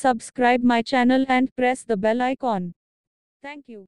subscribe my channel and press the bell icon. Thank you.